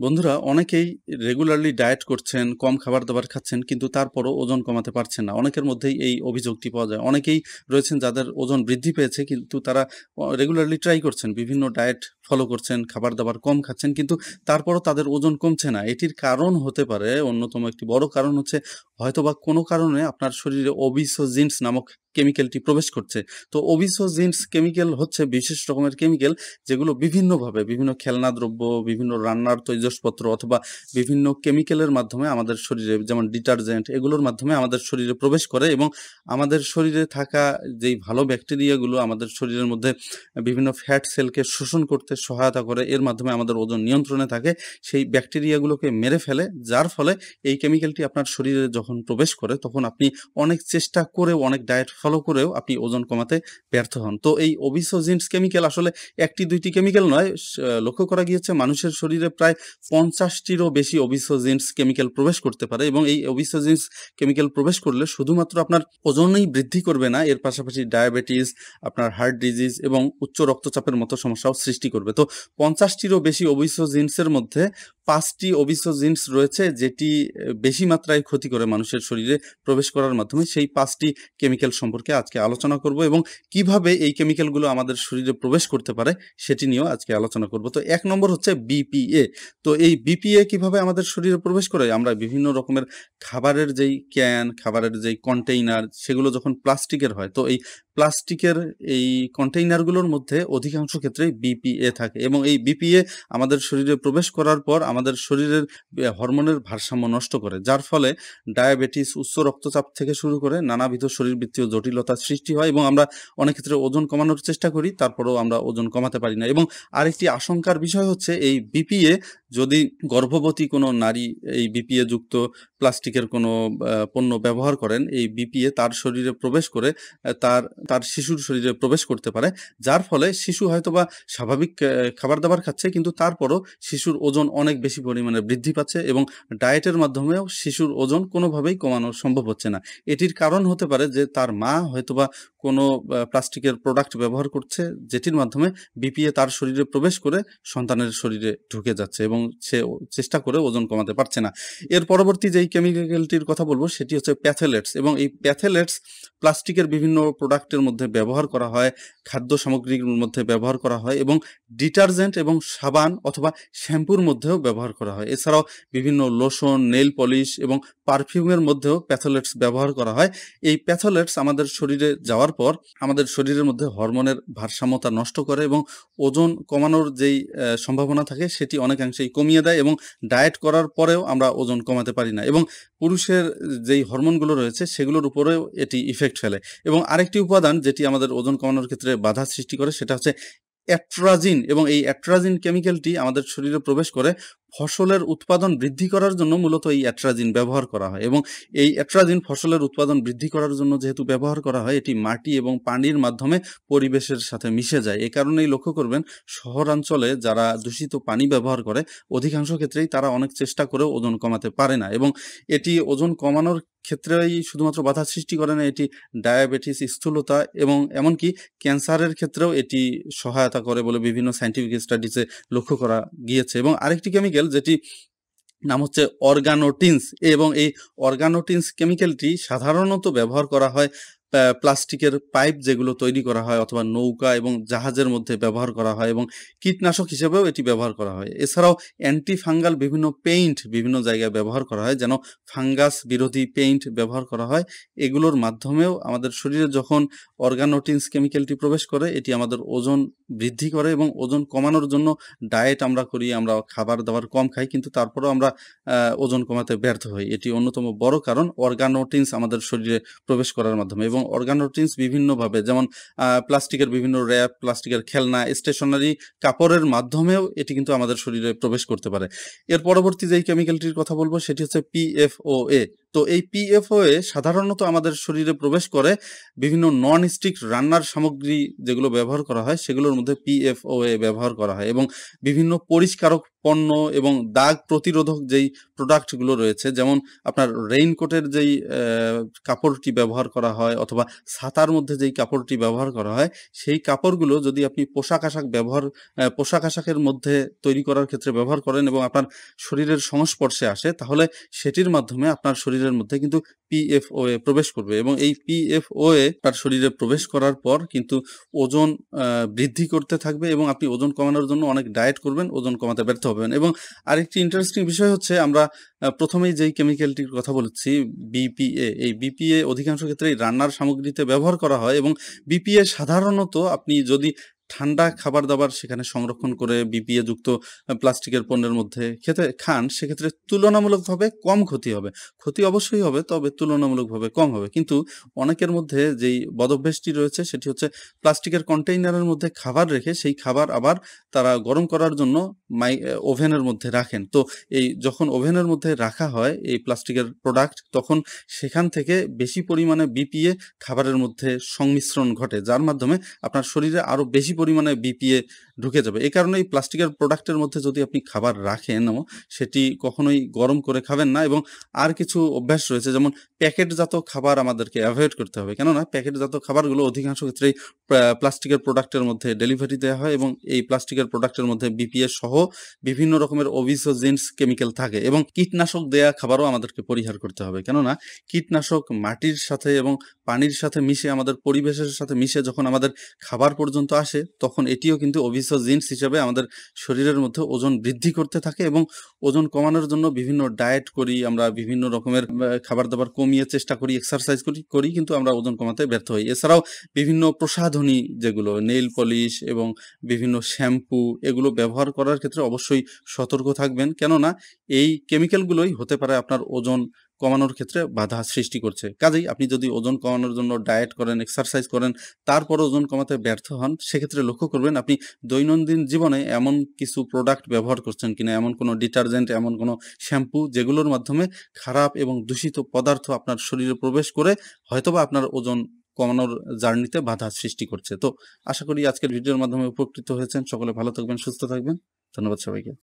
বন্ধুরা অনেকেই regularly diet করছেন, কম খাবার-দাবার খাচ্ছেন কিন্তু তারপরও ওজন কমাতে পারছেন না। অনেকের মধ্যেই এই অভিযোগটি পাওয়া যায়। অনেকেই রয়েছেন যাদের ওজন বৃদ্ধি পেয়েছে কিন্তু তারা রেগুলারলি ট্রাই করছেন। বিভিন্ন ডায়েট ফলো করছেন, খাবার-দাবার কম খাচ্ছেন কিন্তু তারপরও তাদের ওজন কমছে না। এটির কারণ হতে পারে অন্যতম একটি বড় কারণ হচ্ছে হয়তোবা কোনো কারণে আপনার শরীরে ওবিসোজিনস নামক কেমিক্যালটি প্রবেশ করছে। তো ওবিসোজিনস কেমিক্যাল হচ্ছে বিশেষ রকমের কেমিক্যাল যেগুলো বিভিন্নভাবে বিভিন্ন খেলনা দ্রব্য, বিভিন্ন রান্নার তৈজসপত্র অথবা বিভিন্ন কেমিক্যালের মাধ্যমে আমাদের শরীরে যেমন ডিটারজেন্ট এগুলোর মাধ্যমে আমাদের শরীরে প্রবেশ করে এবং আমাদের শরীরে থাকা যেই ভালো ব্যাকটেরিয়াগুলো আমাদের শরীরের মধ্যে বিভিন্ন ফ্যাট সেলকে শোষণ করতে সহায়তা করে। এর মাধ্যমে আমাদের ওজন নিয়ন্ত্রণে থাকে। সেই ব্যাকটেরিয়াগুলোকে মেরে ফেলে যার ফলে এই কেমিক্যালটি আপনার শরীরে যখন প্রবেশ করে তখন আপনি অনেক চেষ্টা করেও অনেক ডায়েট ফলো করেও আপনি ওজন কমাতে ব্যর্থ হন। তো এই ওবিসোজিনস কেমিক্যাল আসলে ১ টি ২ কেমিক্যাল নয়। লক্ষ্য করা গিয়েছে মানুষের শরীরে প্রায় ৫০ টিরও বেশি ওবিসোজিনস কেমিক্যাল প্রবেশ করতে পারে এবং এই ওবিসোজিনস কেমিক্যাল প্রবেশ করলে শুধুমাত্র আপনার ওজনই বৃদ্ধি করবে না, এর পাশাপাশি ডায়াবেটিস, আপনার হার্ট ডিজিজ এবং উচ্চ রক্তচাপের মতো সমস্যাও সৃষ্টি করবে। তো ৫০ টিরও বেশি জিন্সের মধ্যে ৫ টি জিন্স রয়েছে যেটি বেশি মাত্রায় ক্ষতি করে মানুষের শরীরে প্রবেশ করার মাধ্যমে। সেই ৫ টি কেমিক্যাল সম্পর্কে আজকে আলোচনা করব এবং কীভাবে এই কেমিক্যালগুলো আমাদের শরীরে প্রবেশ করতে পারে সেটি নিয়েও আজকে আলোচনা করব। তো এক নম্বর হচ্ছে বিপিএ। তো এই বিপিএ কীভাবে আমাদের শরীরে প্রবেশ করে? আমরা বিভিন্ন রকমের খাবারের যেই ক্যান, খাবারের যেই কন্টেইনার সেগুলো যখন প্লাস্টিকের হয় তো এই প্লাস্টিকের এই কন্টেইনারগুলোর মধ্যে অধিকাংশ ক্ষেত্রেই বিপিএ থাকে এবং এই বিপিএ আমাদের শরীরে প্রবেশ করার পর আমাদের শরীরের হরমোনের ভারসাম্য নষ্ট করে। যার ফলে ডায়াবেটিস, উচ্চ রক্তচাপ থেকে শুরু করে নানাবিধ শরীরবৃত্তীয় জটিলতার সৃষ্টি হয় এবং আমরা অনেক ক্ষেত্রে ওজন কমানোর চেষ্টা করি তারপরেও আমরা ওজন কমাতে পারি না এবং আরেকটি আশঙ্কার বিষয় হচ্ছে এই বিপিএ যদি গর্ভবতী কোনো নারী এই বিপিএ যুক্ত প্লাস্টিকের কোনো পণ্য ব্যবহার করেন, এই বিপিএ তার শরীরে প্রবেশ করে তার তার শিশুর শরীরে প্রবেশ করতে পারে। যার ফলে শিশু হয়তোবা স্বাভাবিক এ খাবার-দাবার খাচ্ছে কিন্তু তারপরও শিশুর ওজন অনেক বেশি পরিমাণে বৃদ্ধি পাচ্ছে এবং ডায়েটের মাধ্যমেও শিশুর ওজন কোনোভাবেই কমানো সম্ভব হচ্ছে না। এটির কারণ হতে পারে যে তার মা হয়তোবা কোনো প্লাস্টিকের প্রোডাক্ট ব্যবহার করছে যেটির মাধ্যমে বিপিএ তার শরীরে প্রবেশ করে সন্তানের শরীরে ঢুকে যাচ্ছে এবং সে চেষ্টা করে ওজন কমাতে পারছে না। এর পরবর্তী যেই কেমিক্যালটির কথা বলব সেটি হচ্ছে প্যাথেলেটস এবং এই প্যাথেলেটস প্লাস্টিকের বিভিন্ন প্রোডাক্টের মধ্যে ব্যবহার করা হয়, খাদ্য সামগ্রীর মধ্যে ব্যবহার করা হয় এবং ডিটারজেন্ট এবং সাবান অথবা শ্যাম্পুর মধ্যেও ব্যবহার করা হয়। এছাড়াও বিভিন্ন লোশন, নেইল পলিশ এবং পারফিউমের মধ্যেও প্যাথোলেটস ব্যবহার করা হয়। এই প্যাথোলেটস আমাদের শরীরে যাওয়ার পর আমাদের শরীরের মধ্যে হরমোনের ভারসাম্যতা নষ্ট করে এবং ওজন কমানোর যেই সম্ভাবনা থাকে সেটি অনেকাংশেই কমিয়ে দেয় এবং ডায়েট করার পরেও আমরা ওজন কমাতে পারি না এবং পুরুষের যেই হরমোনগুলো রয়েছে সেগুলোর উপরেও এটি ইফেক্ট ফেলে এবং আরেকটি উপাদান যেটি আমাদের ওজন কমানোর ক্ষেত্রে বাধা সৃষ্টি করে সেটা হচ্ছে অ্যাট্রাজিন এবং এই অ্যাট্রাজিন কেমিক্যালটি আমাদের শরীরে প্রবেশ করে ফসলের উৎপাদন বৃদ্ধি করার জন্য মূলত এই অ্যাট্রাজিন ব্যবহার করা হয় এবং এই অ্যাট্রাজিন ফসলের উৎপাদন বৃদ্ধি করার জন্য যেহেতু ব্যবহার করা হয় এটি মাটি এবং পানির মাধ্যমে পরিবেশের সাথে মিশে যায়। এ কারণেই লক্ষ্য করবেন শহরাঞ্চলে যারা দূষিত পানি ব্যবহার করে অধিকাংশ ক্ষেত্রেই তারা অনেক চেষ্টা করেও ওজন কমাতে পারে না এবং এটি ওজন কমানোর ক্ষেত্রেই শুধুমাত্র বাধা সৃষ্টি করে না, এটি ডায়াবেটিস, স্থূলতা এবং এমনকি ক্যান্সারের ক্ষেত্রেও এটি সহায়তা করে বলে বিভিন্ন সায়েন্টিফিক স্টাডিজে লক্ষ্য করা গিয়েছে এবং আরেকটি কেমিক্যাল যেটি নাম হচ্ছে অর্গানোটিন্স এবং এই অর্গানোটিন্স কেমিক্যালটি সাধারণত ব্যবহার করা হয় প্লাস্টিকের পাইপ যেগুলো তৈরি করা হয় অথবা নৌকা এবং জাহাজের মধ্যে ব্যবহার করা হয় এবং কীটনাশক হিসেবেও এটি ব্যবহার করা হয়। এছাড়াও অ্যান্টি ফাঙ্গাল বিভিন্ন পেইন্ট বিভিন্ন জায়গায় ব্যবহার করা হয় যেন ফাঙ্গাস বিরোধী পেইন্ট ব্যবহার করা হয়। এগুলোর মাধ্যমেও আমাদের শরীরে যখন অর্গানোটিনস কেমিক্যালটি প্রবেশ করে এটি আমাদের ওজন বৃদ্ধি করে এবং ওজন কমানোর জন্য ডায়েট আমরা করি, আমরা খাবার-দাবার কম খাই কিন্তু তারপরেও আমরা ওজন কমাতে ব্যর্থ হই। এটি অন্যতম বড় কারণ অর্গানোটিনস আমাদের শরীরে প্রবেশ করার মাধ্যমে এবং অর্গানোটিনস বিভিন্নভাবে যেমন প্লাস্টিকের বিভিন্ন র‍্যাপ, প্লাস্টিকের খেলনা, স্টেশনারি কাপড়ের মাধ্যমেও এটি কিন্তু আমাদের শরীরে প্রবেশ করতে পারে। এর পরবর্তী যেই কেমিক্যালটির কথা বলব সেটি হচ্ছে পিএফওএ তো এই পিএফওএ সাধারণত আমাদের শরীরে প্রবেশ করে বিভিন্ন নন স্টিক রান্নার সামগ্রী যেগুলো ব্যবহার করা হয়, সেগুলোর মধ্যে পিএফওএ ব্যবহার করা হয় এবং বিভিন্ন পরিষ্কারক পণ্য এবং দাগ প্রতিরোধক যেই প্রোডাক্টগুলো রয়েছে, যেমন আপনার রেইনকোটের যেই কাপড়টি ব্যবহার করা হয় অথবা ছাতার মধ্যে যেই কাপড়টি ব্যবহার করা হয়, সেই কাপড়গুলো যদি আপনি পোশাক আশাক ব্যবহার পোশাক আশাকের মধ্যে তৈরি করার ক্ষেত্রে ব্যবহার করেন এবং আপনার শরীরের সংস্পর্শে আসে, তাহলে সেটির মাধ্যমে আপনার শরীরের মধ্যে কিন্তু পিএফওএ প্রবেশ করবে এবং এই পিএফওএ তার শরীরে প্রবেশ করার পর কিন্তু ওজন বৃদ্ধি করতে থাকবে এবং আপনি ওজন কমানোর জন্য অনেক ডায়েট করবেন, ওজন কমাতে ব্যর্থ হবেন এবং আরেকটি ইন্টারেস্টিং বিষয় হচ্ছে আমরা প্রথমেই যেই কেমিক্যালটির কথা বলেছি বিপিএ এই বিপিএ অধিকাংশ ক্ষেত্রেই রান্নার সামগ্রীতে ব্যবহার করা হয় এবং বিপিএ সাধারণত আপনি যদি ঠান্ডা খাবার দাবার সেখানে সংরক্ষণ করে বিপিএ যুক্ত প্লাস্টিকের পণ্যের মধ্যে খেতে খান, সেক্ষেত্রে তুলনামূলকভাবে কম ক্ষতি হবে। ক্ষতি অবশ্যই হবে, তবে তুলনামূলকভাবে কম হবে। কিন্তু অনেকের মধ্যে যেই বদভ্যাসটি রয়েছে, সেটি হচ্ছে প্লাস্টিকের কন্টেইনারের মধ্যে খাবার রেখে সেই খাবার আবার তারা গরম করার জন্য মাই ওভেনের মধ্যে রাখেন। তো এই যখন ওভেনের মধ্যে রাখা হয়, এই প্লাস্টিকের প্রোডাক্ট, তখন সেখান থেকে বেশি পরিমাণে বিপিএ খাবারের মধ্যে সংমিশ্রণ ঘটে, যার মাধ্যমে আপনার শরীরে আরও বেশি পরিমাণে বিপিএ ঢুকে যাবে। এই কারণে এই প্লাস্টিকের প্রোডাক্টের মধ্যে যদি আপনি খাবার রাখেন, সেটি কখনোই গরম করে খাবেন না এবং আর কিছু অভ্যাস রয়েছে, যেমন প্যাকেটজাত খাবার আমাদেরকে অ্যাভয়েড করতে হবে। কেননা প্যাকেটজাত খাবারগুলো অধিকাংশ ক্ষেত্রেই প্লাস্টিকের প্রোডাক্টের মধ্যে ডেলিভারি দেওয়া হয় এবং এই প্লাস্টিকের প্রোডাক্টের মধ্যে বিপিএ সহ বিভিন্ন রকমের অভিসোজেন্স কেমিক্যাল থাকে এবং কীটনাশক দেয়া খাবারও আমাদেরকে পরিহার করতে হবে। কেননা কীটনাশক মাটির সাথে এবং পানির সাথে মিশে, আমাদের পরিবেশের সাথে মিশে যখন আমাদের খাবার পর্যন্ত আসে, তখন এটিও কিন্তু অভিস জিন্স হিসাবে আমাদের শরীরের মধ্যে ওজন বৃদ্ধি করতে থাকে এবং ওজন কমানোর জন্য বিভিন্ন ডায়েট করি, আমরা বিভিন্ন রকমের খাবার দাবার কমিয়ে চেষ্টা করি এক্সারসাইজ করি করি কিন্তু আমরা ওজন কমাতে ব্যর্থ হই। এছাড়াও বিভিন্ন প্রসাধনী যেগুলো নেইল পলিশ এবং বিভিন্ন শ্যাম্পু এগুলো ব্যবহার করার ক্ষেত্রে অবশ্যই সতর্ক থাকবেন। কেননা এই কেমিক্যালগুলোই হতে পারে আপনার ওজন কমানোর ক্ষেত্রে বাধা সৃষ্টি করছে। কাজেই আপনি যদি ওজন কমানোর জন্য ডায়েট করেন এক্সারসাইজ করেন তারপর ওজন কমাতে ব্যর্থ হন, সেক্ষেত্রে লক্ষ্য করবেন আপনি দৈনন্দিন জীবনে এমন কিছু প্রোডাক্ট ব্যবহার করছেন কিনা, এমন কোনো ডিটারজেন্ট এমন কোনো শ্যাম্পু যেগুলোর মাধ্যমে খারাপ এবং দূষিত পদার্থ আপনার শরীরে প্রবেশ করে হয়তোবা আপনার ওজন কমানোর জার্নিতে বাধা সৃষ্টি করছে। তো আশা করি আজকের ভিডিওর মাধ্যমে উপকৃত হয়েছেন। সকলে ভালো থাকবেন, সুস্থ থাকবেন। ধন্যবাদ সবাইকে।